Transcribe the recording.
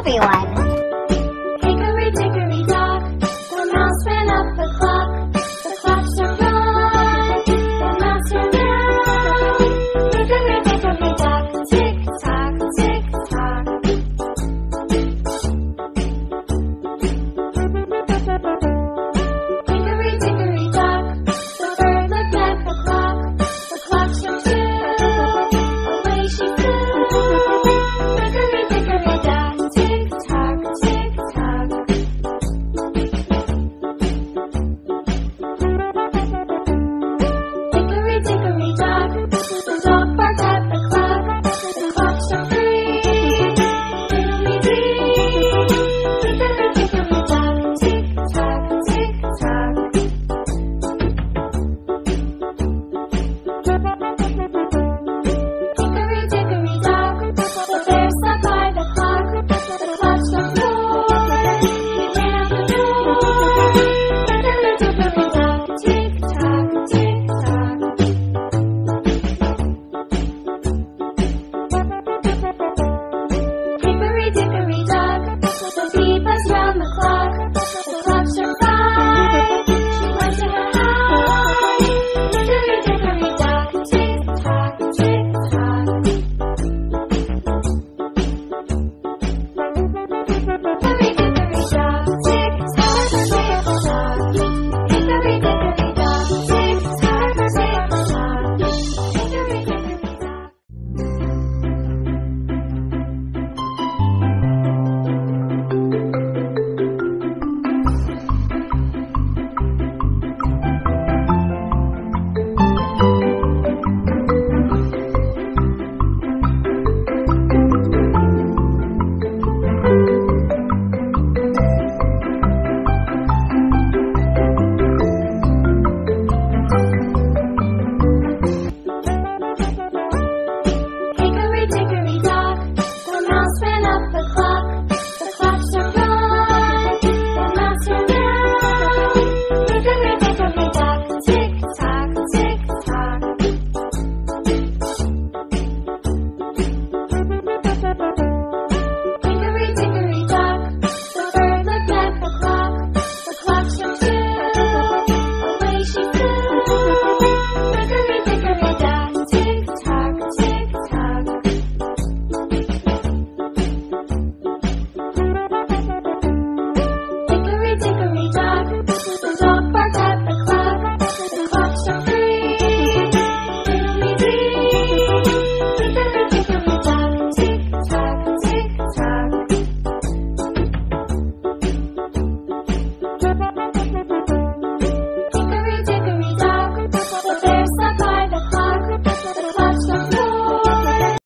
everyone.